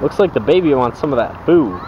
Looks like the baby wants some of that food.